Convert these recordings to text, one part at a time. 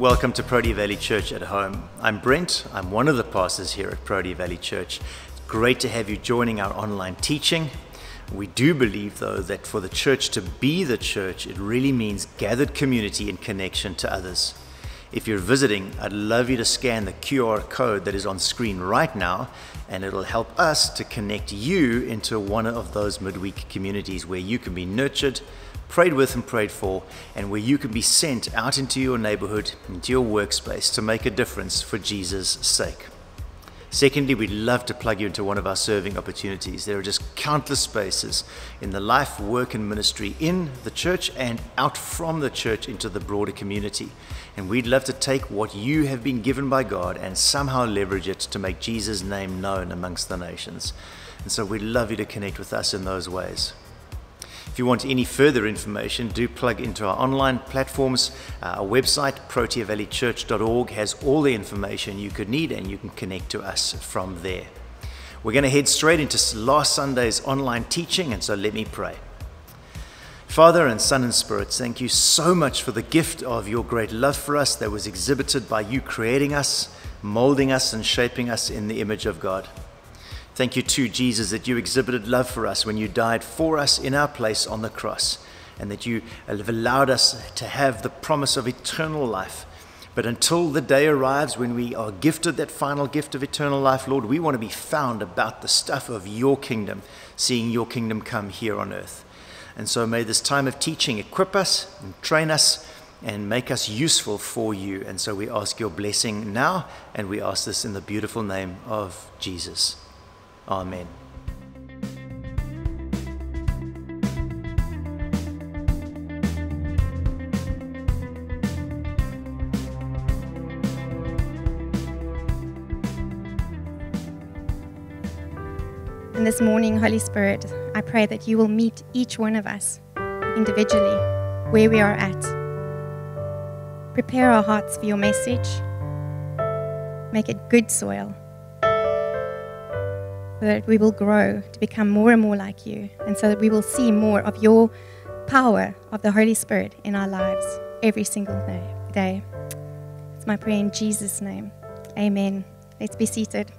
Welcome to Protea Valley Church at Home. I'm Brent, I'm one of the pastors here at Protea Valley Church. It's great to have you joining our online teaching. We do believe, though, that for the church to be the church, it really means gathered community and connection to others. If you're visiting, I'd love you to scan the QR code that is on screen right now, and it'll help us to connect you into one of those midweek communities where you can be nurtured, prayed with, and prayed for, and where you can be sent out into your neighborhood, into your workspace to make a difference for Jesus' sake. Secondly, we'd love to plug you into one of our serving opportunities. There are just countless spaces in the life, work, and ministry in the church and out from the church into the broader community. And we'd love to take what you have been given by God and somehow leverage it to make Jesus' name known amongst the nations. And so we'd love you to connect with us in those ways. If you want any further information, do plug into our online platforms. Uh, our website, proteavalleychurch.org, has all the information you could need and you can connect to us from there. We're going to head straight into last Sunday's online teaching, and so let me pray. Father and Son and Spirit, thank you so much for the gift of your great love for us that was exhibited by you creating us, molding us, and shaping us in the image of God. Thank you, too, Jesus, that you exhibited love for us when you died for us in our place on the cross, and that you have allowed us to have the promise of eternal life. But until the day arrives when we are gifted that final gift of eternal life, Lord, we want to be found about the stuff of your kingdom, seeing your kingdom come here on earth. And so may this time of teaching equip us and train us and make us useful for you. And so we ask your blessing now, and we ask this in the beautiful name of Jesus. Amen. And this morning, Holy Spirit, I pray that you will meet each one of us individually where we are at. Prepare our hearts for your message. Make it good soil that we will grow to become more and more like you, and so that we will see more of your power of the Holy Spirit in our lives every single day. It's my prayer in Jesus' name. Amen. Let's be seated.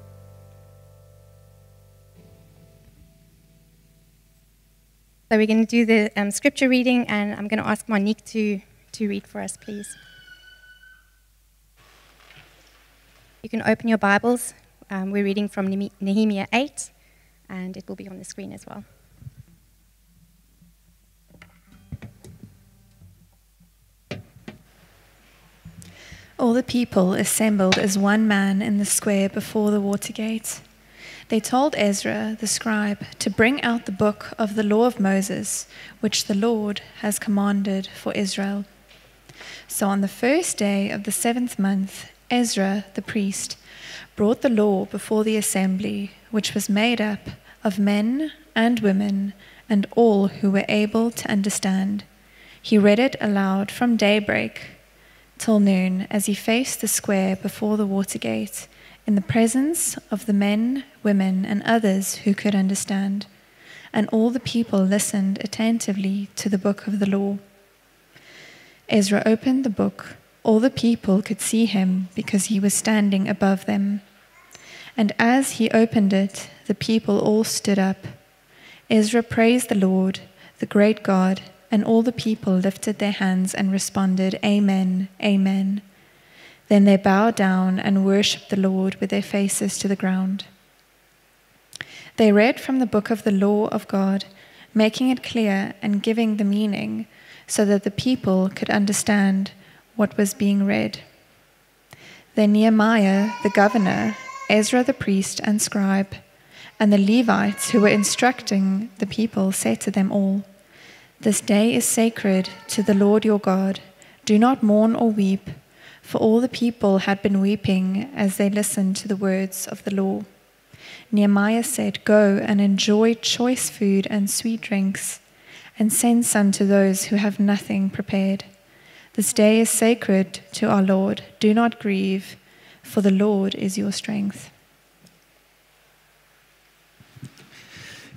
So we're going to do the um, scripture reading, and I'm going to ask Monique to, to read for us, please. You can open your Bibles um, we're reading from Nehemiah 8, and it will be on the screen as well. All the people assembled as one man in the square before the water gate. They told Ezra, the scribe, to bring out the book of the law of Moses, which the Lord has commanded for Israel. So on the first day of the seventh month, Ezra, the priest, brought the law before the assembly, which was made up of men and women and all who were able to understand. He read it aloud from daybreak till noon as he faced the square before the water gate in the presence of the men, women, and others who could understand. And all the people listened attentively to the book of the law. Ezra opened the book. All the people could see him because he was standing above them. And as he opened it, the people all stood up. Ezra praised the Lord, the great God, and all the people lifted their hands and responded, Amen, Amen. Then they bowed down and worshipped the Lord with their faces to the ground. They read from the book of the law of God, making it clear and giving the meaning so that the people could understand what was being read. Then Nehemiah, the governor, Ezra the priest and scribe, and the Levites who were instructing the people said to them all, This day is sacred to the Lord your God. Do not mourn or weep, for all the people had been weeping as they listened to the words of the law. Nehemiah said, Go and enjoy choice food and sweet drinks, and send some to those who have nothing prepared. This day is sacred to our Lord. Do not grieve for the Lord is your strength.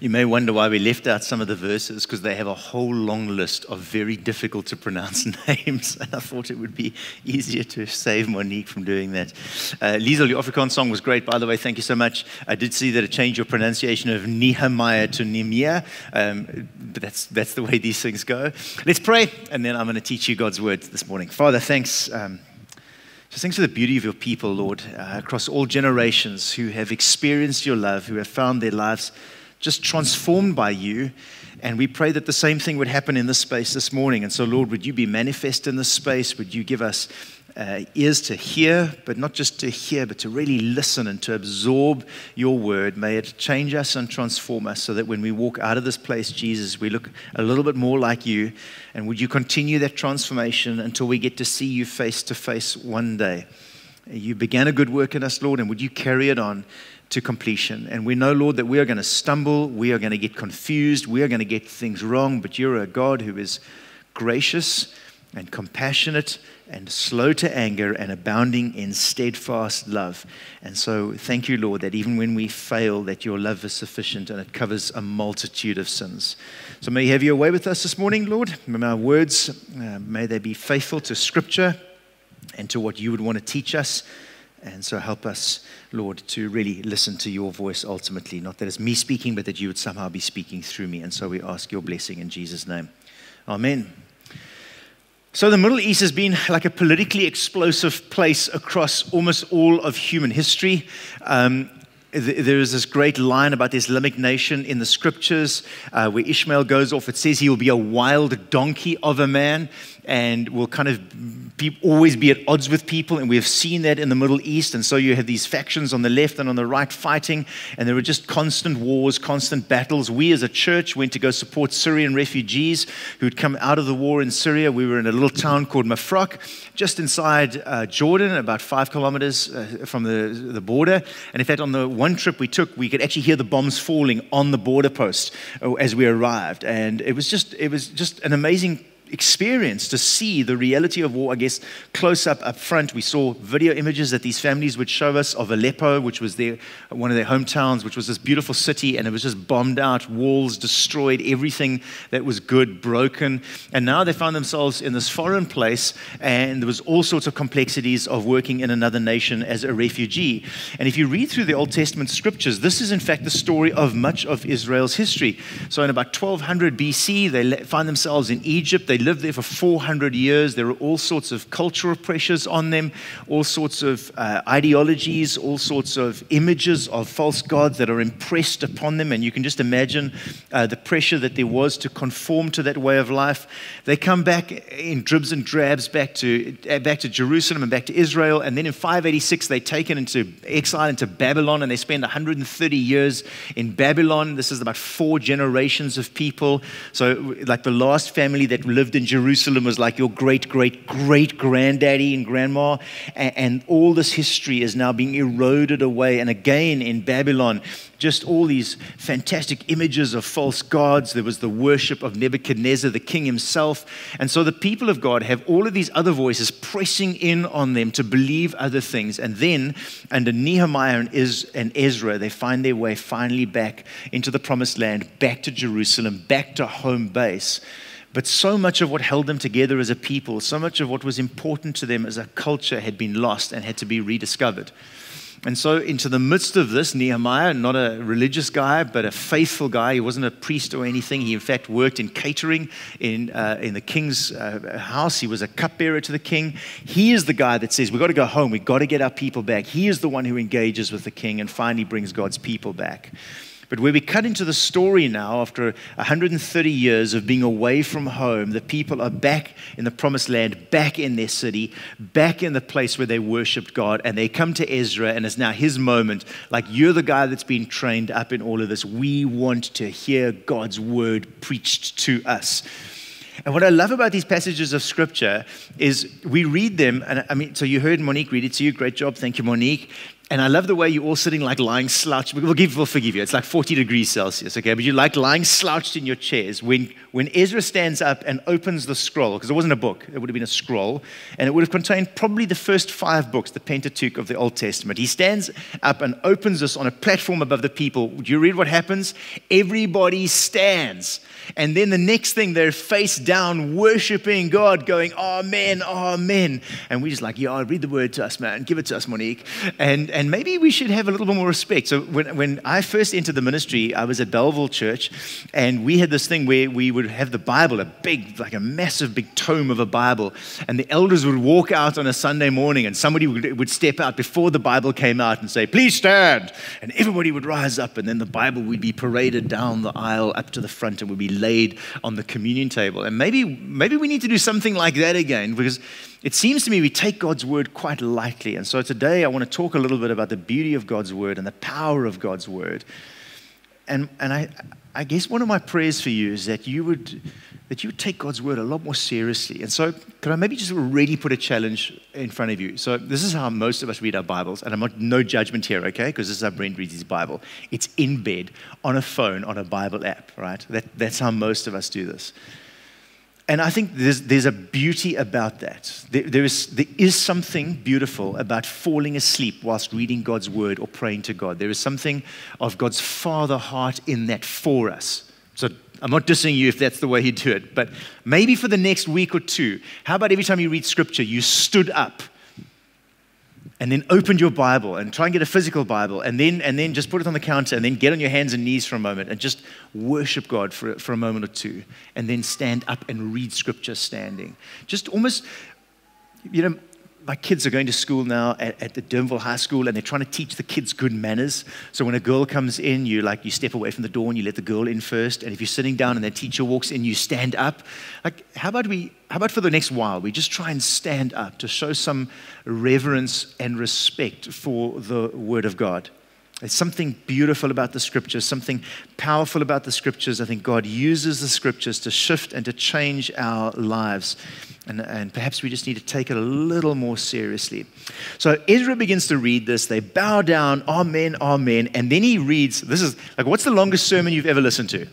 You may wonder why we left out some of the verses because they have a whole long list of very difficult to pronounce names. And I thought it would be easier to save Monique from doing that. Uh, Liesel, your Afrikaans song was great, by the way. Thank you so much. I did see that it changed your pronunciation of Nehemiah to Nehemiah. Um, but that's, that's the way these things go. Let's pray, and then I'm going to teach you God's word this morning. Father, thanks. Um, just thanks for the beauty of your people, Lord, uh, across all generations who have experienced your love, who have found their lives just transformed by you. And we pray that the same thing would happen in this space this morning. And so, Lord, would you be manifest in this space? Would you give us uh, ears to hear, but not just to hear, but to really listen and to absorb your word? May it change us and transform us so that when we walk out of this place, Jesus, we look a little bit more like you. And would you continue that transformation until we get to see you face to face one day? You began a good work in us, Lord, and would you carry it on? To completion. And we know, Lord, that we are going to stumble, we are going to get confused, we are going to get things wrong, but you're a God who is gracious and compassionate and slow to anger and abounding in steadfast love. And so thank you, Lord, that even when we fail, that your love is sufficient and it covers a multitude of sins. So may you have your way with us this morning, Lord. May our words, uh, may they be faithful to Scripture and to what you would want to teach us. And so help us, Lord, to really listen to your voice ultimately. Not that it's me speaking, but that you would somehow be speaking through me. And so we ask your blessing in Jesus' name. Amen. So, the Middle East has been like a politically explosive place across almost all of human history. Um, there is this great line about the Islamic nation in the scriptures uh, where Ishmael goes off. It says he will be a wild donkey of a man and will kind of be, always be at odds with people. And we have seen that in the Middle East. And so you have these factions on the left and on the right fighting. And there were just constant wars, constant battles. We as a church went to go support Syrian refugees who'd come out of the war in Syria. We were in a little town called Mafraq, just inside uh, Jordan, about five kilometers uh, from the, the border. And in fact, on the one trip we took, we could actually hear the bombs falling on the border post uh, as we arrived. And it was just, it was just an amazing experience to see the reality of war, I guess, close up up front. We saw video images that these families would show us of Aleppo, which was their, one of their hometowns, which was this beautiful city, and it was just bombed out, walls destroyed, everything that was good broken. And now they found themselves in this foreign place, and there was all sorts of complexities of working in another nation as a refugee. And if you read through the Old Testament scriptures, this is in fact the story of much of Israel's history. So in about 1200 BC, they find themselves in Egypt. They lived there for 400 years. There were all sorts of cultural pressures on them, all sorts of uh, ideologies, all sorts of images of false gods that are impressed upon them. And you can just imagine uh, the pressure that there was to conform to that way of life. They come back in dribs and drabs back to, uh, back to Jerusalem and back to Israel. And then in 586, they're taken into exile into Babylon and they spend 130 years in Babylon. This is about four generations of people. So, like the last family that lived lived in Jerusalem was like your great, great, great granddaddy and grandma. And, and all this history is now being eroded away. And again in Babylon, just all these fantastic images of false gods. There was the worship of Nebuchadnezzar, the king himself. And so the people of God have all of these other voices pressing in on them to believe other things. And then, under Nehemiah and Ezra, they find their way finally back into the promised land, back to Jerusalem, back to home base. But so much of what held them together as a people, so much of what was important to them as a culture had been lost and had to be rediscovered. And so, into the midst of this, Nehemiah, not a religious guy, but a faithful guy, he wasn't a priest or anything. He, in fact, worked in catering in, uh, in the king's uh, house. He was a cupbearer to the king. He is the guy that says, We've got to go home. We've got to get our people back. He is the one who engages with the king and finally brings God's people back. But where we cut into the story now, after 130 years of being away from home, the people are back in the promised land, back in their city, back in the place where they worshiped God. And they come to Ezra, and it's now his moment. Like, you're the guy that's been trained up in all of this. We want to hear God's word preached to us. And what I love about these passages of scripture is we read them, and I mean, so you heard Monique read it to you. Great job. Thank you, Monique. And I love the way you're all sitting like lying slouched. We'll, give, we'll forgive you. It's like 40 degrees Celsius, okay? But you're like lying slouched in your chairs. When, when Ezra stands up and opens the scroll, because it wasn't a book, it would have been a scroll, and it would have contained probably the first five books, the Pentateuch of the Old Testament. He stands up and opens this on a platform above the people. Do you read what happens? Everybody stands. And then the next thing, they're face down, worshiping God, going, Amen, Amen. And we're just like, Yeah, read the word to us, man. Give it to us, Monique. And, and maybe we should have a little bit more respect. So when, when I first entered the ministry, I was at Bellville Church, and we had this thing where we would have the Bible, a big, like a massive big tome of a Bible. And the elders would walk out on a Sunday morning, and somebody would, would step out before the Bible came out and say, Please stand. And everybody would rise up, and then the Bible would be paraded down the aisle up to the front and would be laid on the communion table. And maybe, maybe we need to do something like that again because it seems to me we take God's word quite lightly. And so today I want to talk a little bit about the beauty of God's word and the power of God's word. And, and I, I guess one of my prayers for you is that you would that you would take God's word a lot more seriously. And so, could I maybe just really put a challenge in front of you? So, this is how most of us read our Bibles, and I'm not no judgment here, okay? Because this is how Brent reads his Bible. It's in bed, on a phone, on a Bible app, right? That, that's how most of us do this. And I think there's, there's a beauty about that. There, there, is, there is something beautiful about falling asleep whilst reading God's word or praying to God. There is something of God's father heart in that for us. So I'm not dissing you if that's the way you do it, but maybe for the next week or two, how about every time you read scripture, you stood up and then opened your Bible and try and get a physical Bible and then, and then just put it on the counter and then get on your hands and knees for a moment and just worship God for, for a moment or two and then stand up and read scripture standing. Just almost, you know, my kids are going to school now at, at, the Durbanville High School, and they're trying to teach the kids good manners. So when a girl comes in, you like you step away from the door and you let the girl in first. And if you're sitting down and the teacher walks in, you stand up. Like, how about we? How about for the next while we just try and stand up to show some reverence and respect for the Word of God? There's something beautiful about the scriptures, something powerful about the scriptures. I think God uses the scriptures to shift and to change our lives. And, and, perhaps we just need to take it a little more seriously. So Ezra begins to read this. They bow down, Amen, Amen. And then he reads this is like, what's the longest sermon you've ever listened to?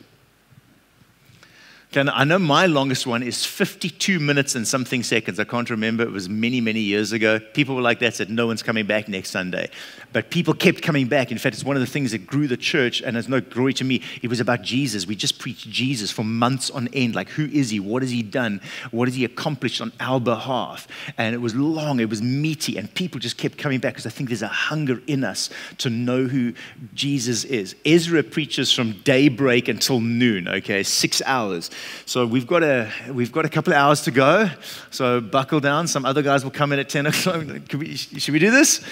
Okay, I know my longest one is 52 minutes and something seconds. I can't remember. It was many, many years ago. People were like that, said, No one's coming back next Sunday. But people kept coming back. In fact, it's one of the things that grew the church, and it's no glory to me. It was about Jesus. We just preached Jesus for months on end. Like, who is he? What has he done? What has he accomplished on our behalf? And it was long, it was meaty, and people just kept coming back because I think there's a hunger in us to know who Jesus is. Ezra preaches from daybreak until noon, okay, six hours. So we've got a we've got a couple of hours to go. So buckle down. Some other guys will come in at ten o'clock. We, should we do this?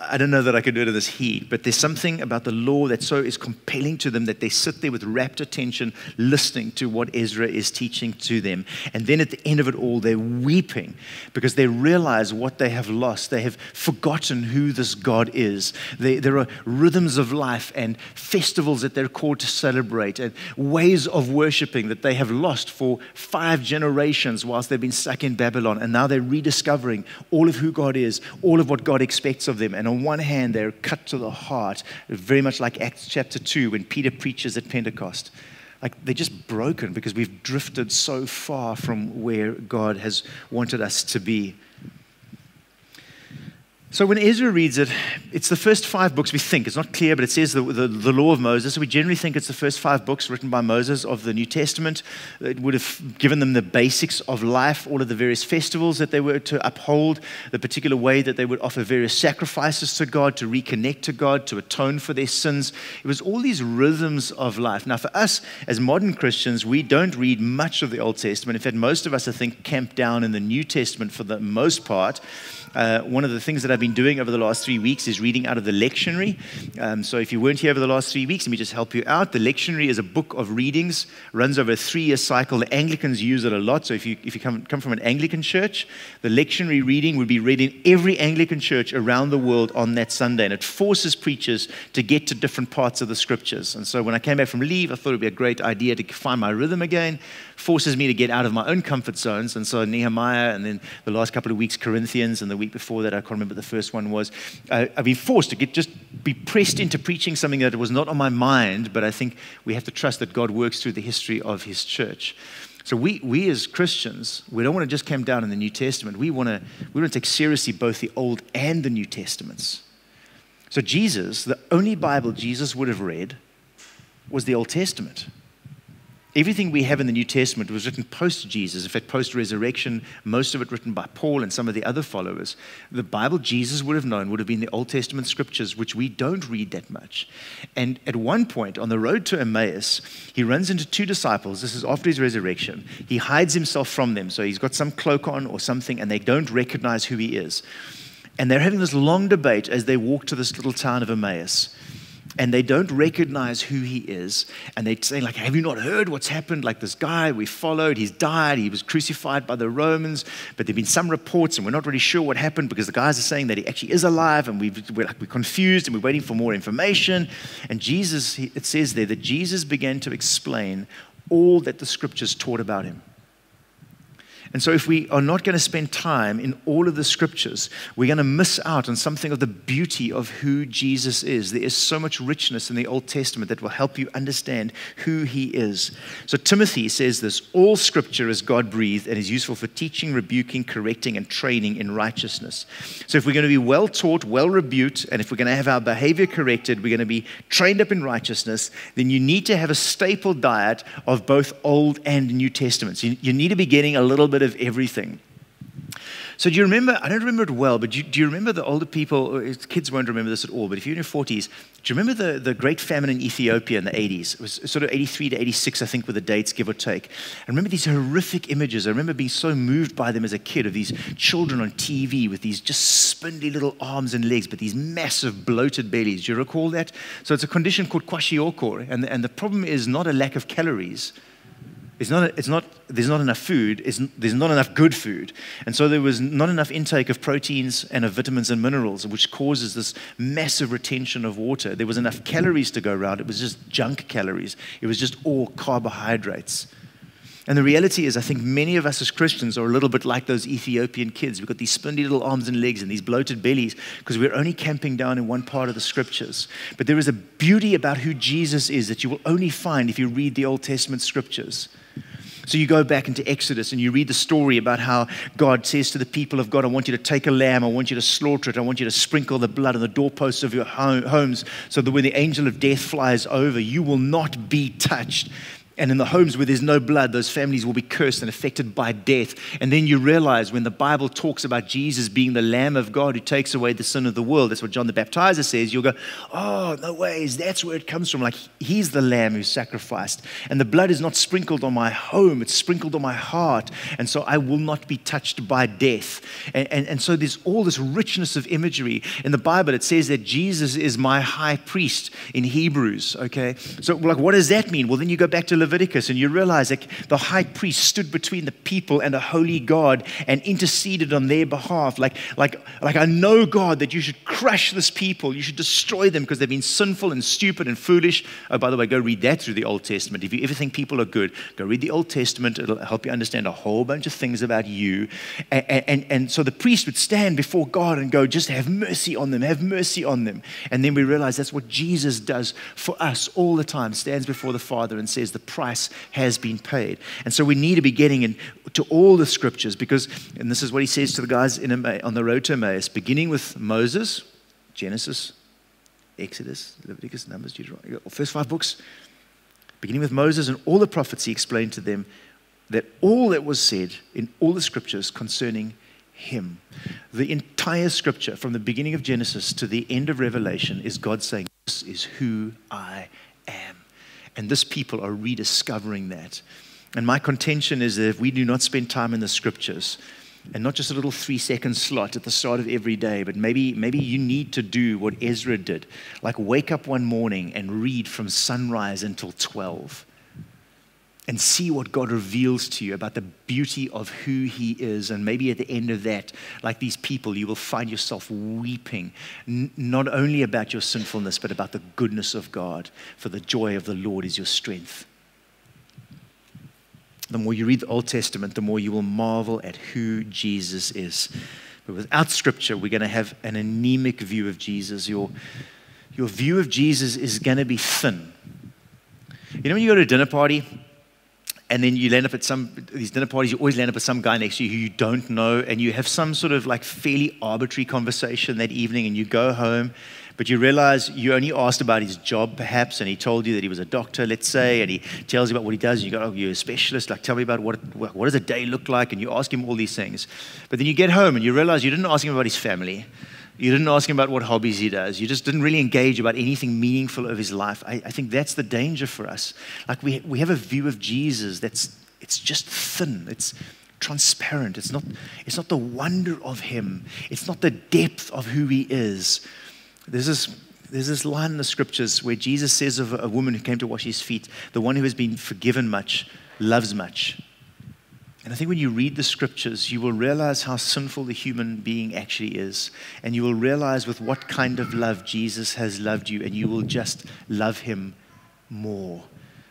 I don't know that I could do it in this heat, but there's something about the law that so is compelling to them that they sit there with rapt attention, listening to what Ezra is teaching to them. And then at the end of it all, they're weeping because they realize what they have lost. They have forgotten who this God is. They, there are rhythms of life and festivals that they're called to celebrate and ways of worshiping that they have lost for five generations whilst they've been stuck in Babylon. And now they're rediscovering all of who God is, all of what God expects of them. And on one hand, they're cut to the heart, very much like Acts chapter 2 when Peter preaches at Pentecost. Like they're just broken because we've drifted so far from where God has wanted us to be. So when Ezra reads it, it's the first five books we think. It's not clear, but it says the, the, the, law of Moses. We generally think it's the first five books written by Moses of the New Testament. It would have given them the basics of life, all of the various festivals that they were to uphold, the particular way that they would offer various sacrifices to God, to reconnect to God, to atone for their sins. It was all these rhythms of life. Now, for us as modern Christians, we don't read much of the Old Testament. In fact, most of us, I think, camp down in the New Testament for the most part. Uh, one of the things that I've been doing over the last three weeks is reading out of the lectionary. Um, so if you weren't here over the last three weeks, let me just help you out. The lectionary is a book of readings, runs over a three-year cycle. The Anglicans use it a lot. So if you, if you come, come from an Anglican church, the lectionary reading would be read in every Anglican church around the world on that Sunday. And it forces preachers to get to different parts of the scriptures. And so when I came back from leave, I thought it would be a great idea to find my rhythm again forces me to get out of my own comfort zones. And so Nehemiah, and then the last couple of weeks, Corinthians, and the week before that, I can't remember the first one was. Uh, I've been forced to get just be pressed into preaching something that was not on my mind, but I think we have to trust that God works through the history of His church. So we, we as Christians, we don't want to just come down in the New Testament. We want to we want to take seriously both the Old and the New Testaments. So Jesus, the only Bible Jesus would have read was the Old Testament. Everything we have in the New Testament was written post Jesus, in fact, post resurrection, most of it written by Paul and some of the other followers. The Bible Jesus would have known would have been the Old Testament scriptures, which we don't read that much. And at one point, on the road to Emmaus, he runs into two disciples. This is after his resurrection. He hides himself from them. So he's got some cloak on or something, and they don't recognize who he is. And they're having this long debate as they walk to this little town of Emmaus and they don't recognize who he is. And they say, like, have you not heard what's happened? Like this guy we followed, he's died, he was crucified by the Romans, but there have been some reports, and we're not really sure what happened because the guys are saying that he actually is alive, and we are like, we're confused and we're waiting for more information. And Jesus, it says there that Jesus began to explain all that the scriptures taught about him. And so, if we are not going to spend time in all of the scriptures, we're going to miss out on something of the beauty of who Jesus is. There is so much richness in the Old Testament that will help you understand who he is. So, Timothy says this all scripture is God breathed and is useful for teaching, rebuking, correcting, and training in righteousness. So, if we're going to be well taught, well rebuked, and if we're going to have our behavior corrected, we're going to be trained up in righteousness, then you need to have a staple diet of both Old and New Testaments. You, you need to be getting a little bit bit of everything. So do you remember, I don't remember it well, but do you, do you, remember the older people, kids won't remember this at all, but if you're in your 40s, do you remember the, the great famine in Ethiopia in the 80s? It was sort of 83 to 86, I think, with the dates, give or take. I remember these horrific images. I remember being so moved by them as a kid of these children on TV with these just spindly little arms and legs, but these massive bloated bellies. Do you recall that? So it's a condition called kwashiorkor, and and the problem is not a lack of calories, it's not, it's not, there's not enough food, there's not enough good food. And so there was not enough intake of proteins and of vitamins and minerals, which causes this massive retention of water. There was enough calories to go around, it was just junk calories, it was just all carbohydrates. And the reality is, I think many of us as Christians are a little bit like those Ethiopian kids. We've got these spindly little arms and legs and these bloated bellies because we're only camping down in one part of the scriptures. But there is a beauty about who Jesus is that you will only find if you read the Old Testament scriptures. So you go back into Exodus and you read the story about how God says to the people of God, I want you to take a lamb, I want you to slaughter it, I want you to sprinkle the blood on the doorposts of your homes so that when the angel of death flies over, you will not be touched. And in the homes where there's no blood, those families will be cursed and affected by death. And then you realize when the Bible talks about Jesus being the Lamb of God who takes away the sin of the world, that's what John the Baptizer says, you'll go, oh, no ways, that's where it comes from. Like he's the Lamb who's sacrificed. And the blood is not sprinkled on my home, it's sprinkled on my heart. And so I will not be touched by death. And, and, and so there's all this richness of imagery. In the Bible, it says that Jesus is my high priest in Hebrews, okay? So, like, what does that mean? Well, then you go back to and you realize that the high priest stood between the people and a holy God and interceded on their behalf. Like, like, like I know, God, that you should crush this people, you should destroy them because they've been sinful and stupid and foolish. Oh, by the way, go read that through the Old Testament. If you ever think people are good, go read the Old Testament. It'll help you understand a whole bunch of things about you. And, and, and so the priest would stand before God and go, just have mercy on them, have mercy on them. And then we realize that's what Jesus does for us all the time, stands before the Father and says, the price has been paid. And so we need to be getting into all the scriptures because, and this is what he says to the guys on the road to Emmaus, beginning with Moses, Genesis, Exodus, Leviticus, Numbers, Deuteronomy, first five books, beginning with Moses and all the prophets, he explained to them that all that was said in all the scriptures concerning him. The entire scripture, from the beginning of Genesis to the end of Revelation, is God saying, This is who I am. And this people are rediscovering that. And my contention is that if we do not spend time in the scriptures, and not just a little three second slot at the start of every day, but maybe, maybe you need to do what Ezra did like wake up one morning and read from sunrise until 12 and see what God reveals to you about the beauty of who He is. And maybe at the end of that, like these people, you will find yourself weeping, not only about your sinfulness, but about the goodness of God. For the joy of the Lord is your strength. The more you read the Old Testament, the more you will marvel at who Jesus is. But without Scripture, we're going to have an anemic view of Jesus. Your, your view of Jesus is going to be thin. You know, when you go to a dinner party and then you land up at some these dinner parties, you always land up with some guy next to you who you don't know, and you have some sort of like fairly arbitrary conversation that evening, and you go home, but you realize you only asked about his job, perhaps, and he told you that he was a doctor, let's say, and he tells you about what he does, and you go, Oh, you're a specialist, like tell me about what what does a day look like, and you ask him all these things. But then you get home and you realize you didn't ask him about his family. You didn't ask him about what hobbies he does. You just didn't really engage about anything meaningful of his life. I, I think that's the danger for us. Like we, we have a view of Jesus that's it's just thin. It's transparent. It's not, it's not the wonder of him. It's not the depth of who he is. There's this, there's this line in the scriptures where Jesus says of a woman who came to wash his feet, the one who has been forgiven much loves much. And I think when you read the scriptures, you will realize how sinful the human being actually is. And you will realize with what kind of love Jesus has loved you, and you will just love him more.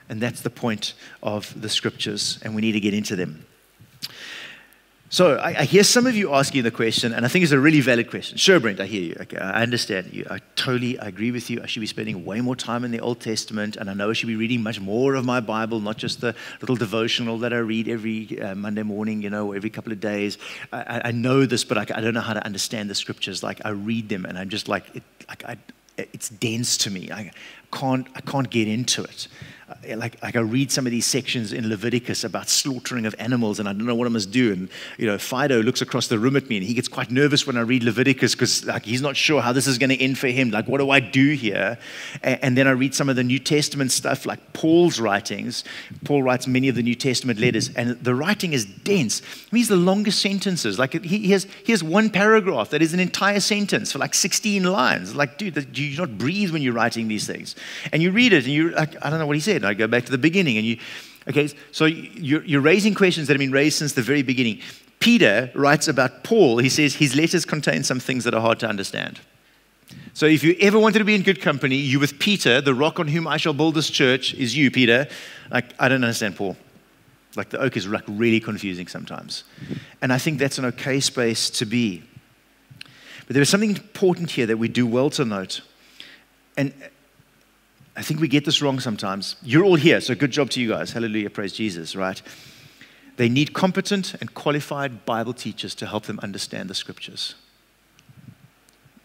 And that's the point of the scriptures, and we need to get into them. So I, I, hear some of you asking the question, and I think it's a really valid question. Sure, Brent, I hear you. Okay, I understand you. I totally I agree with you. I should be spending way more time in the Old Testament, and I know I should be reading much more of my Bible, not just the little devotional that I read every uh, Monday morning, you know, every couple of days. I, I know this, but I, I, don't know how to understand the scriptures. Like I read them, and I'm just like, it, like I, it's dense to me. I can't, I can't get into it. Uh, like, like I read some of these sections in Leviticus about slaughtering of animals, and I don't know what I must do. And you know, Fido looks across the room at me, and he gets quite nervous when I read Leviticus because like he's not sure how this is going to end for him. Like, what do I do here? And, and, then I read some of the New Testament stuff, like Paul's writings. Paul writes many of the New Testament letters, and the writing is dense. I mean, the longest sentences. Like he, he has he has one paragraph that is an entire sentence for like 16 lines. Like, dude, do you not breathe when you're writing these things? And you read it, and you like, I don't know what he said. I go back to the beginning, and you, okay, so you're, you're raising questions that have been raised since the very beginning. Peter writes about Paul. He says his letters contain some things that are hard to understand. So if you ever wanted to be in good company, you with Peter, the rock on whom I shall build this church, is you, Peter. Like, I don't understand Paul. Like, the oak is like really confusing sometimes. And I think that's an okay space to be. But there is something important here that we do well to note. And I think we get this wrong sometimes. You're all here, so good job to you guys. Hallelujah, praise Jesus, right? They need competent and qualified Bible teachers to help them understand the scriptures.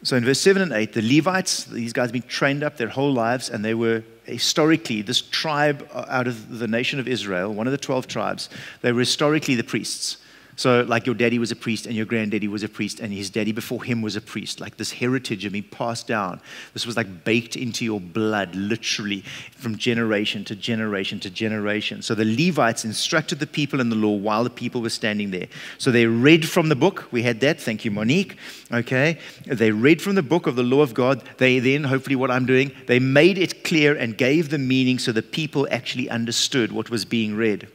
So in verse 7 and 8, the Levites, these guys have been trained up their whole lives, and they were historically, this tribe out of the nation of Israel, one of the 12 tribes, they were historically the priests. So, like your daddy was a priest and your granddaddy was a priest, and his daddy before him was a priest. Like this heritage of being passed down. This was like baked into your blood, literally, from generation to generation to generation. So, the Levites instructed the people in the law while the people were standing there. So, they read from the book. We had that. Thank you, Monique. Okay. They read from the book of the law of God. They then, hopefully, what I'm doing, they made it clear and gave the meaning so the people actually understood what was being read.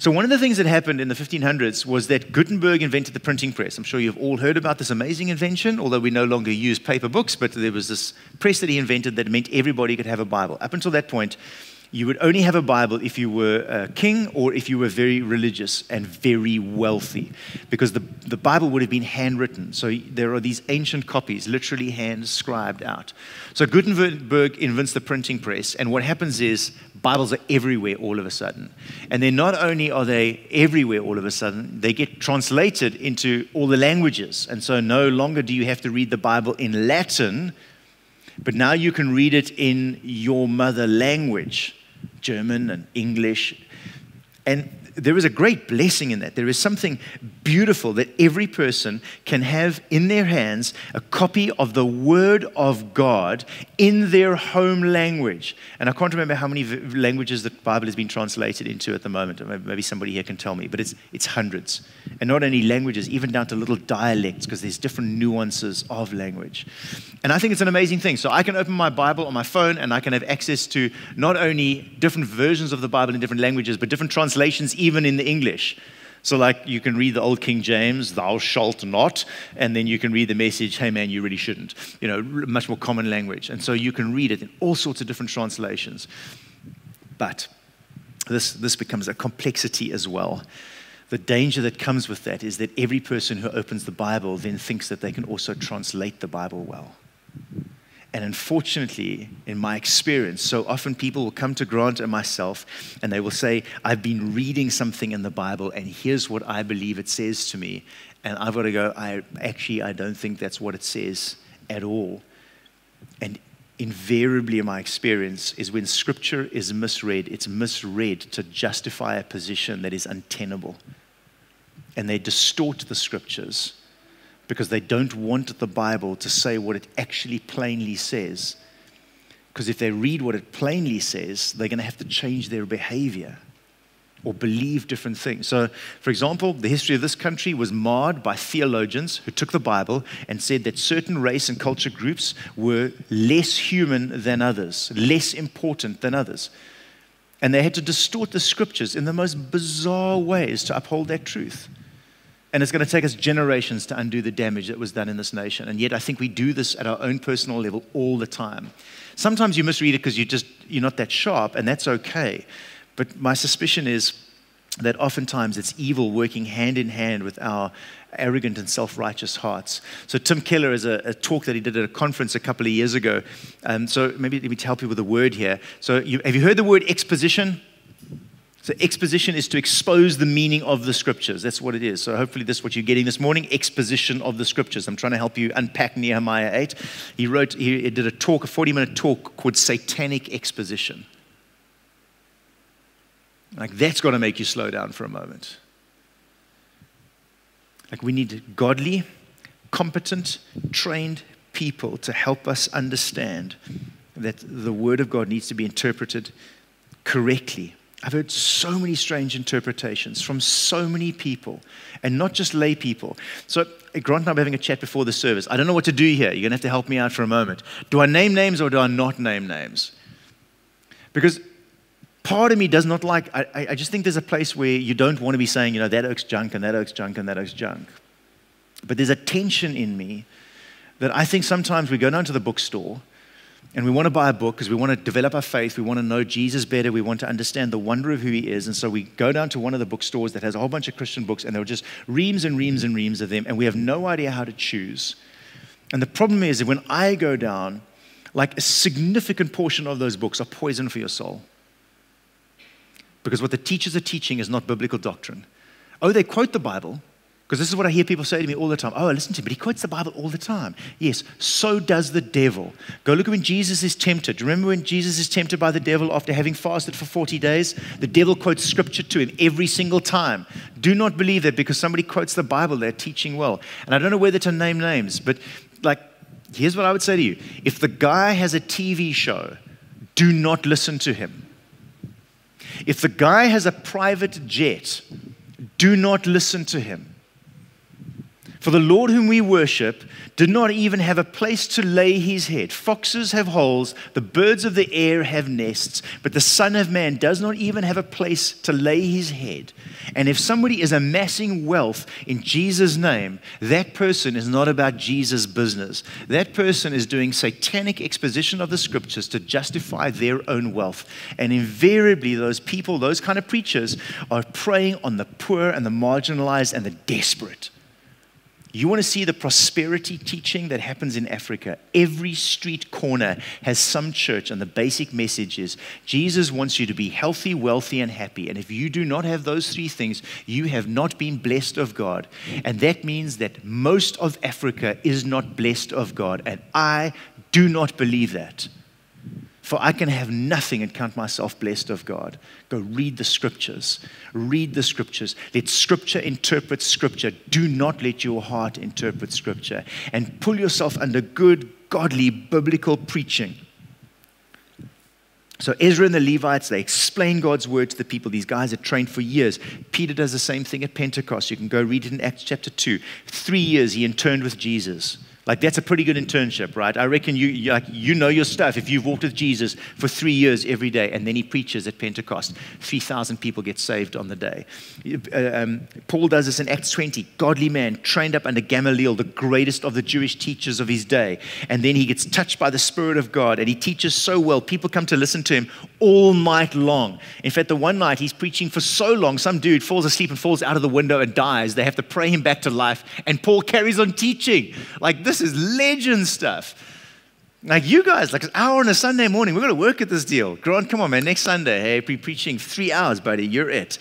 So, one of the things that happened in the 1500s was that Gutenberg invented the printing press. I'm sure you've all heard about this amazing invention, although we no longer use paper books, but there was this press that he invented that meant everybody could have a Bible. Up until that point, you would only have a Bible if you were a king or if you were very religious and very wealthy, because the, the Bible would have been handwritten. So there are these ancient copies, literally hand scribed out. So Gutenberg invents the printing press, and what happens is Bibles are everywhere all of a sudden. And then not only are they everywhere all of a sudden, they get translated into all the languages. And so no longer do you have to read the Bible in Latin, but now you can read it in your mother language German and English. And there is a great blessing in that. There is something beautiful that every person can have in their hands a copy of the Word of God in their home language. And I can't remember how many languages the Bible has been translated into at the moment. Maybe somebody here can tell me, but it's, it's hundreds. And not only languages, even down to little dialects, because there's different nuances of language. And I think it's an amazing thing. So I can open my Bible on my phone and I can have access to not only different versions of the Bible in different languages, but different translations, even in the English. So, like, you can read the Old King James, thou shalt not, and then you can read the message, hey man, you really shouldn't. You know, much more common language. And so you can read it in all sorts of different translations. But this, this becomes a complexity as well. the danger that comes with that is that every person who opens the Bible then thinks that they can also translate the Bible well. And unfortunately, in my experience, so often people will come to Grant and myself and they will say, I've been reading something in the Bible and here's what I believe it says to me. And I've got to go, I actually I don't think that's what it says at all. And invariably in my experience is when scripture is misread, it's misread to justify a position that is untenable. And they distort the scriptures because they don't want the Bible to say what it actually plainly says. Because if they read what it plainly says, they're going to have to change their behavior or believe different things. So, for example, the history of this country was marred by theologians who took the Bible and said that certain race and culture groups were less human than others, less important than others. And they had to distort the scriptures in the most bizarre ways to uphold that truth. And it's going to take us generations to undo the damage that was done in this nation. And yet, I think we do this at our own personal level all the time. Sometimes you misread it because you just you're not that sharp, and that's okay. But my suspicion is that oftentimes it's evil working hand in hand with our arrogant and self-righteous hearts. So Tim Keller is a, a, talk that he did at a conference a couple of years ago. Um, so maybe let me help you with a word here. So you, have you heard the word exposition? So, exposition is to expose the meaning of the scriptures. That's what it is. So, hopefully, this is what you're getting this morning exposition of the scriptures. I'm trying to help you unpack Nehemiah 8. He wrote, he did a talk, a 40 minute talk called Satanic Exposition. Like, that's got to make you slow down for a moment. Like, we need godly, competent, trained people to help us understand that the Word of God needs to be interpreted correctly I've heard so many strange interpretations from so many people, and not just lay people. So, Grant and I were having a chat before the service. I don't know what to do here. You're going to have to help me out for a moment. Do I name names or do I not name names? Because part of me does not like, I, I just think there's a place where you don't want to be saying, you know, that oak's junk and that oak's junk and that oak's junk. But there's a tension in me that I think sometimes we go down to the bookstore and we want to buy a book because we want to develop our faith. We want to know Jesus better. We want to understand the wonder of who he is. And so we go down to one of the bookstores that has a whole bunch of Christian books, and there are just reams and reams and reams of them, and we have no idea how to choose. And the problem is that when I go down, like a significant portion of those books are poison for your soul. Because what the teachers are teaching is not biblical doctrine. Oh, they quote the Bible, because this is what I hear people say to me all the time. Oh, listen to him, but he quotes the Bible all the time. Yes, so does the devil. Go look at when Jesus is tempted. Remember when Jesus is tempted by the devil after having fasted for 40 days? The devil quotes scripture to him every single time. Do not believe that because somebody quotes the Bible, they're teaching well. And I don't know whether to name names, but like, here's what I would say to you if the guy has a TV show, do not listen to him. If the guy has a private jet, do not listen to him. For the Lord whom we worship did not even have a place to lay his head. Foxes have holes, the birds of the air have nests, but the Son of Man does not even have a place to lay his head. And if somebody is amassing wealth in Jesus' name, that person is not about Jesus' business. That person is doing satanic exposition of the scriptures to justify their own wealth. And invariably, those people, those kind of preachers, are preying on the poor and the marginalized and the desperate. You want to see the prosperity teaching that happens in Africa? Every street corner has some church, and the basic message is Jesus wants you to be healthy, wealthy, and happy. And if you do not have those three things, you have not been blessed of God. And that means that most of Africa is not blessed of God. And I do not believe that. For I can have nothing and count myself blessed of God. Go read the scriptures. Read the scriptures. Let scripture interpret scripture. Do not let your heart interpret scripture. And pull yourself under good, godly, biblical preaching. So Ezra and the Levites, they explain God's word to the people. These guys are trained for years. Peter does the same thing at Pentecost. You can go read it in Acts chapter 2. Three years he interned with Jesus. Like that's a pretty good internship, right? I reckon you, like, you know your stuff if you've walked with Jesus for three years every day, and then he preaches at Pentecost. 3,000 people get saved on the day. Uh, um, Paul does this in Acts 20. Godly man, trained up under Gamaliel, the greatest of the Jewish teachers of his day. And then he gets touched by the Spirit of God, and he teaches so well. People come to listen to him all night long. In fact, the one night he's preaching for so long, some dude falls asleep and falls out of the window and dies. They have to pray him back to life, and Paul carries on teaching. Like, this is legend stuff. Like you guys, like an hour on a Sunday morning, we're going to work at this deal. Grant, come on, man. Next Sunday, hey, be preaching three hours, buddy. You're it.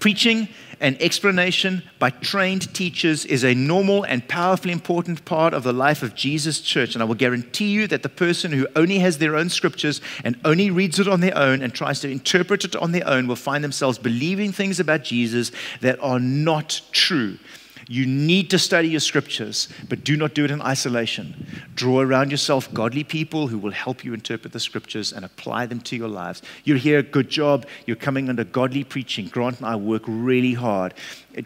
Preaching and explanation by trained teachers is a normal and powerfully important part of the life of Jesus' church. And I will guarantee you that the person who only has their own scriptures and only reads it on their own and tries to interpret it on their own will find themselves believing things about Jesus that are not true. You need to study your scriptures, but do not do it in isolation. Draw around yourself godly people who will help you interpret the scriptures and apply them to your lives. You're here, good job. You're coming under godly preaching. Grant and I work really hard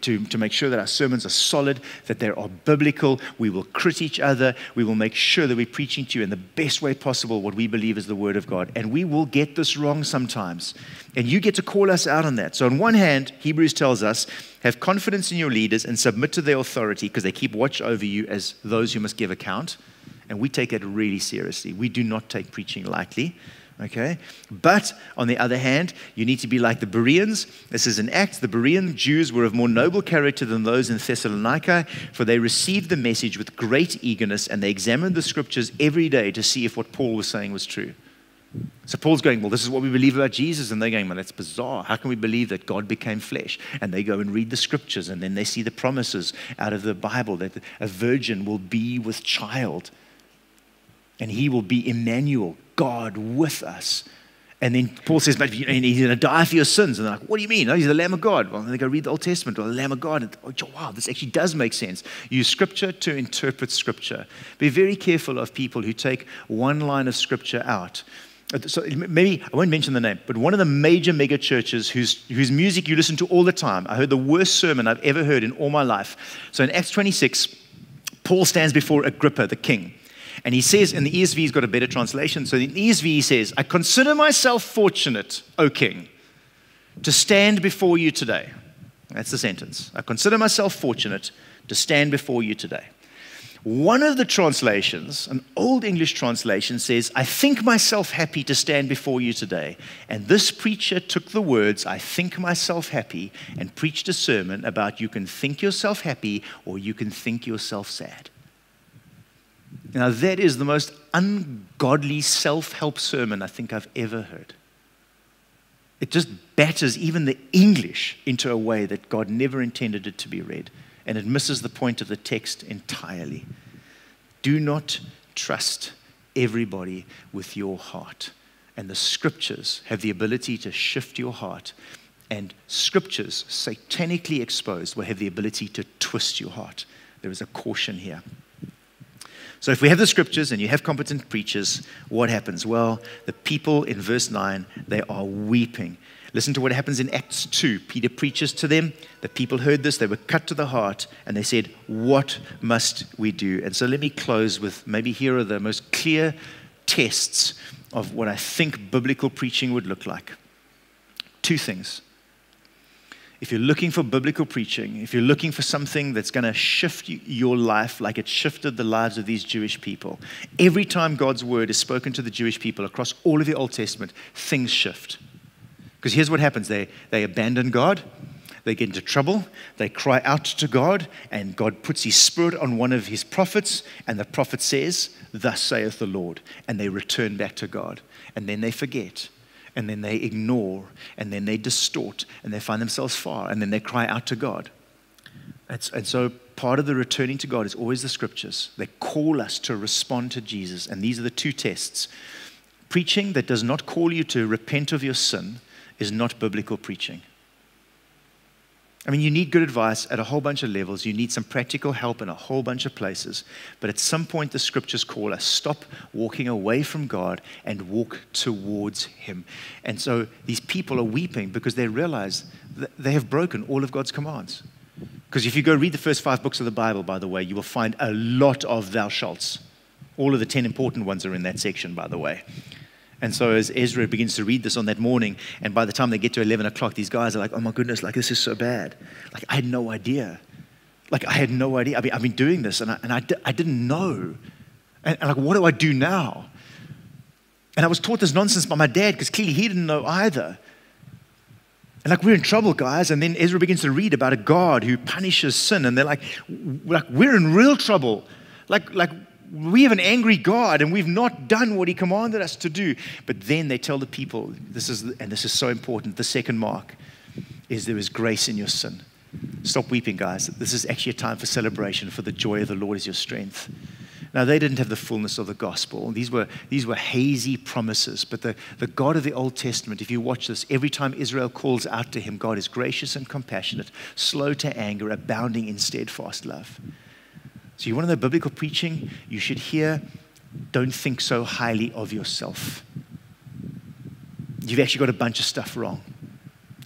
to, to make sure that our sermons are solid, that they are biblical. We will crit each other. We will make sure that we're preaching to you in the best way possible what we believe is the Word of God. And we will get this wrong sometimes. And you get to call us out on that. So, on one hand, Hebrews tells us have confidence in your leaders and submit to their authority because they keep watch over you as those who must give account. And we take it really seriously. We do not take preaching lightly. Okay? But on the other hand, you need to be like the Bereans. This is an act. The Berean Jews were of more noble character than those in Thessalonica, for they received the message with great eagerness and they examined the scriptures every day to see if what Paul was saying was true. So Paul's going, Well, this is what we believe about Jesus. And they're going, Well, that's bizarre. How can we believe that God became flesh? And they go and read the scriptures, and then they see the promises out of the Bible that a virgin will be with child, and he will be Emmanuel, God with us. And then Paul says, but he's going to die for your sins. And they're like, what do you mean? No, he's the Lamb of God. Well, they go read the Old Testament or the Lamb of God. And, oh, wow, this actually does make sense. Use Scripture to interpret Scripture. Be very careful of people who take one line of Scripture out. Uh, so maybe, I won't mention the name, but one of the major mega churches whose, whose music you listen to all the time. I heard the worst sermon I've ever heard in all my life. So in Acts 26, Paul stands before Agrippa, the king. And he says, in the ESV, he's got a better translation. So in the ESV, he says, I consider myself fortunate, O king, to stand before you today. That's the sentence. I consider myself fortunate to stand before you today. One of the translations, an old English translation, says, I think myself happy to stand before you today. And this preacher took the words, I think myself happy, and preached a sermon about you can think yourself happy or you can think yourself sad. Now, that is the most ungodly self help sermon I think I've ever heard. It just batters even the English into a way that God never intended it to be read, and it misses the point of the text entirely. Do not trust everybody with your heart. And the scriptures have the ability to shift your heart. And scriptures, satanically exposed, will have the ability to twist your heart. There is a caution here. So, if we have the scriptures and you have competent preachers, what happens? Well, the people in verse 9, they are weeping. Listen to what happens in Acts 2. Peter preaches to them. The people heard this, they were cut to the heart, and they said, What must we do? And so, let me close with maybe here are the most clear tests of what I think biblical preaching would look like. Two things if you're looking for biblical preaching, if you're looking for something that's going to shift your life like it shifted the lives of these Jewish people, every time God's word is spoken to the Jewish people across all of the Old Testament, things shift. Because here's what happens they, they abandon God, they get into trouble, they cry out to God, and God puts his spirit on one of his prophets, and the prophet says, Thus saith the Lord. And they return back to God. And then they forget and then they ignore, and then they distort, and they find themselves far, and then they cry out to God. And, and so part of the returning to God is always the scriptures. They call us to respond to Jesus, and these are the two tests. Preaching that does not call you to repent of your sin is not biblical preaching. I mean, you need good advice at a whole bunch of levels. You need some practical help in a whole bunch of places. But at some point, the scriptures call us stop walking away from God and walk towards Him. And so these people are weeping because they realize that they have broken all of God's commands. Because if you go read the first five books of the Bible, by the way, you will find a lot of thou shalts. All of the 10 important ones are in that section, by the way. And so as Ezra begins to read this on that morning, and by the time they get to 11 o'clock, these guys are like, oh my goodness, like this is so bad. Like I had no idea. Like I had no idea. I mean, I've been doing this and I, and I, I didn't know. And, and like, what do I do now? And I was taught this nonsense by my dad because clearly he didn't know either. And like, we're in trouble, guys. And then Ezra begins to read about a God who punishes sin. And they're like, like we're in real trouble. Like, like we have an angry God and we've not done what he commanded us to do. But then they tell the people, this is, and this is so important, the second mark is there is grace in your sin. Stop weeping, guys. This is actually a time for celebration, for the joy of the Lord is your strength. Now, they didn't have the fullness of the gospel. These were, these were hazy promises. But the, the God of the Old Testament, if you watch this, every time Israel calls out to him, God is gracious and compassionate, slow to anger, abounding in steadfast love. So, you want to know biblical preaching? You should hear, don't think so highly of yourself. You've actually got a bunch of stuff wrong.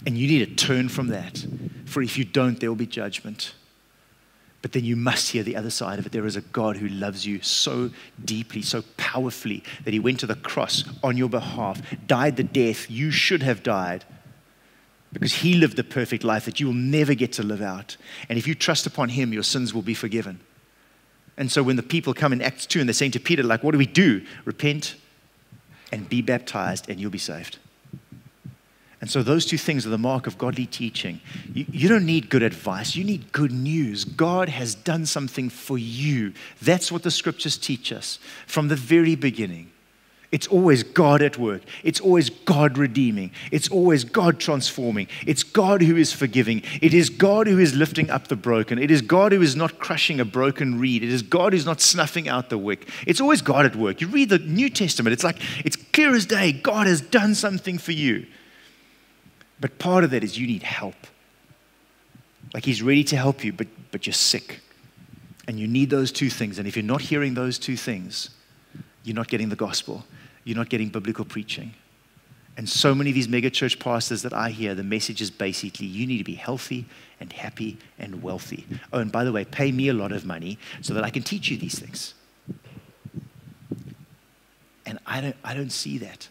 And you need to turn from that. For if you don't, there will be judgment. But then you must hear the other side of it. There is a God who loves you so deeply, so powerfully, that he went to the cross on your behalf, died the death you should have died, because he lived the perfect life that you will never get to live out. And if you trust upon him, your sins will be forgiven. And so when the people come in Acts 2 and they're saying to Peter, like, what do we do? Repent and be baptized, and you'll be saved. And so, those two things are the mark of godly teaching. You, you, don't need good advice, you need good news. God has done something for you. That's what the scriptures teach us from the very beginning. It's always God at work, it's always God redeeming, it's always God transforming, it's God who is forgiving, it is God who is lifting up the broken, it is God who is not crushing a broken reed, it is God who's not snuffing out the wick. It's always God at work. You read the New Testament, it's like it's clear as day. God has done something for you. But part of that is you need help. Like he's ready to help you, but, but you're sick. And you need those two things. And if you're not hearing those two things, you're not getting the gospel. You're not getting biblical preaching. And so many of these megachurch pastors that I hear, the message is basically you need to be healthy and happy and wealthy. Oh, and by the way, pay me a lot of money so that I can teach you these things. And I don't, I don't see that.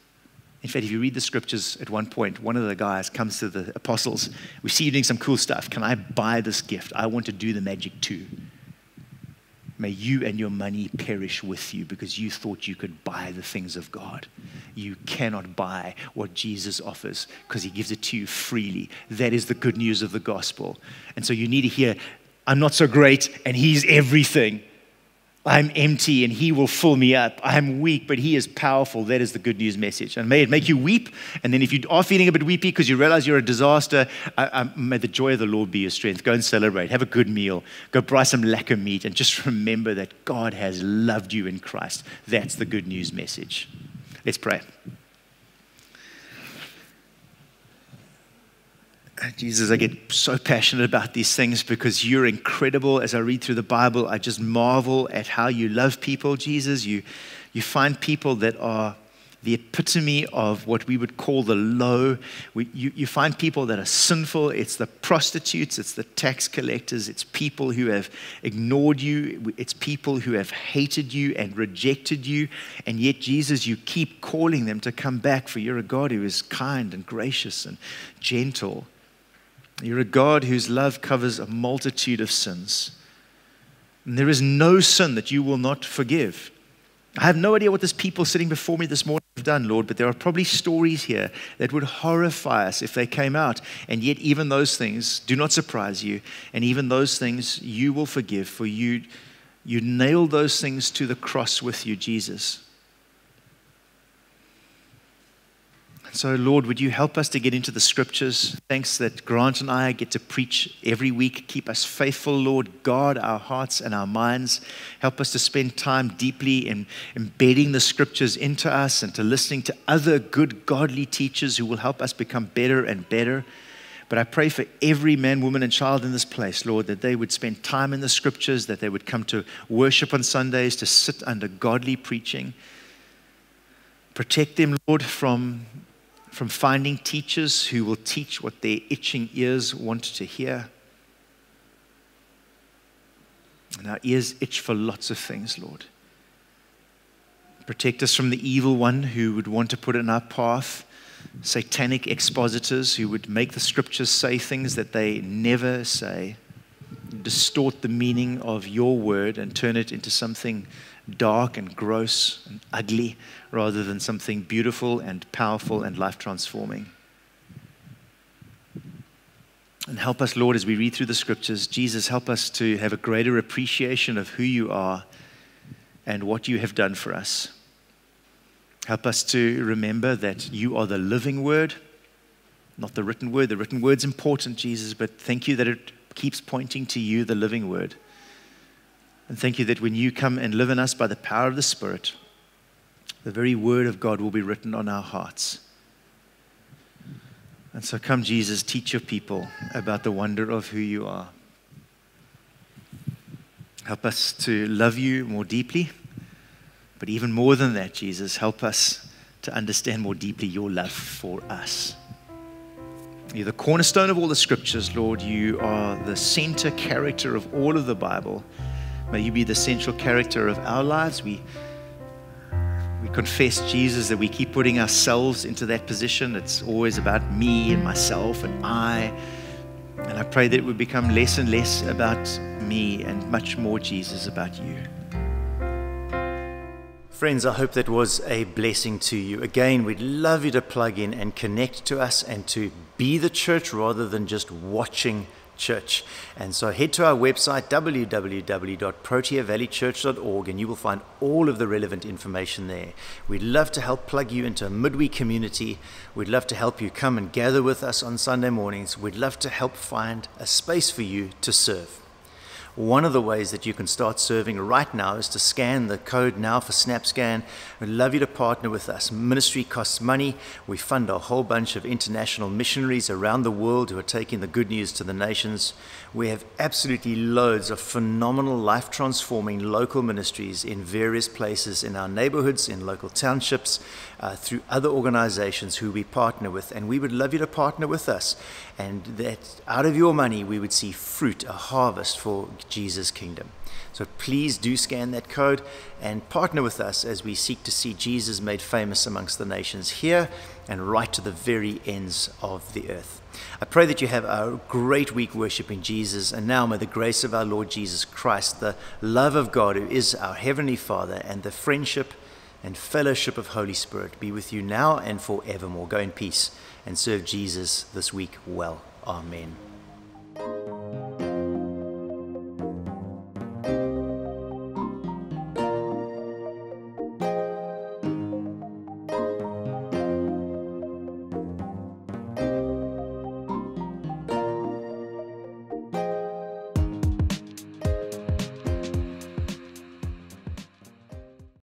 In fact, if you read the scriptures at one point, one of the guys comes to the apostles, We see you doing some cool stuff. Can I buy this gift? I want to do the magic too. May you and your money perish with you because you thought you could buy the things of God. You cannot buy what Jesus offers because he gives it to you freely. That is the good news of the gospel. And so you need to hear, I'm not so great and he's everything. I'm empty and he will fill me up. I'm weak, but he is powerful. That is the good news message. And may it make you weep. And then if you are feeling a bit weepy because you realize you're a disaster, I, I, may the joy of the Lord be your strength. Go and celebrate. Have a good meal. Go buy some lekker meat. And just remember that God has loved you in Christ. That's the good news message. Let's pray. Jesus, I get so passionate about these things because you're incredible. As I read through the Bible, I just marvel at how you love people, Jesus. You, you find people that are the epitome of what we would call the low. We, you, you find people that are sinful. It's the prostitutes, it's the tax collectors, it's people who have ignored you, it's people who have hated you and rejected you. And yet, Jesus, you keep calling them to come back, for you're a God who is kind and gracious and gentle. You're a God whose love covers a multitude of sins. And there is no sin that you will not forgive. I have no idea what these people sitting before me this morning have done, Lord, but there are probably stories here that would horrify us if they came out. And yet, even those things do not surprise you. And even those things you will forgive, for you, you nailed those things to the cross with you, Jesus. So, Lord, would you help us to get into the scriptures? Thanks that Grant and I get to preach every week. Keep us faithful, Lord. Guard our hearts and our minds. Help us to spend time deeply in embedding the scriptures into us and to listening to other good, godly teachers who will help us become better and better. But I pray for every man, woman, and child in this place, Lord, that they would spend time in the scriptures, that they would come to worship on Sundays, to sit under godly preaching. Protect them, Lord, from from finding teachers who will teach what their itching ears want to hear. And our ears itch for lots of things, Lord. Protect us from the evil one who would want to put in our path, satanic expositors who would make the scriptures say things that they never say, distort the meaning of your word and turn it into something dark and gross and ugly rather than something beautiful and powerful and life transforming. And help us, Lord, as we read through the scriptures. Jesus, help us to have a greater appreciation of who you are and what you have done for us. Help us to remember that you are the living word, not the written word. The written word's important, Jesus, but thank you that it keeps pointing to you, the living word. And thank you that when you come and live in us by the power of the Spirit, the very word of God will be written on our hearts. And so come, Jesus, teach your people about the wonder of who you are. Help us to love you more deeply. But even more than that, Jesus, help us to understand more deeply your love for us. You're the cornerstone of all the scriptures, Lord. You are the center character of all of the Bible. May you be the central character of our lives. We we confess, Jesus, that we keep putting ourselves into that position. It's always about me and myself and I. And I pray that it would become less and less about me and much more, Jesus, about you. Friends, I hope that was a blessing to you. Again, we'd love you to plug in and connect to us and to be the church rather than just watching church. And so head to our website, www.proteavalleychurch.org, and you will find all of the relevant information there. We'd love to help plug you into a midweek community. We'd love to help you come and gather with us on Sunday mornings. We'd love to help find a space for you to serve. One of the ways that you can start serving right now is to scan the code now for SnapScan. We'd love you to partner with us. Ministry costs money. We fund a whole bunch of international missionaries around the world who are taking the good news to the nations. We have absolutely loads of phenomenal life transforming local ministries in various places in our neighborhoods, in local townships, uh, through other organizations who we partner with. And we would love you to partner with us. And that out of your money, we would see fruit, a harvest for Jesus' kingdom. So please do scan that code and partner with us as we seek to see Jesus made famous amongst the nations here and right to the very ends of the earth. I pray that you have a great week worshiping Jesus. And now may the grace of our Lord Jesus Christ, the love of God, who is our Heavenly Father, and the friendship and fellowship of Holy Spirit be with you now and forevermore. Go in peace and serve Jesus this week well. Amen.